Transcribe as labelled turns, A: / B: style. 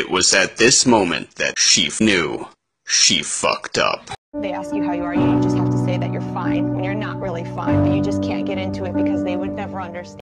A: It was at this moment that she knew she fucked up.
B: They ask you how you are, you just have to say that you're fine when you're not really fine, but you just can't get into it because they would never understand.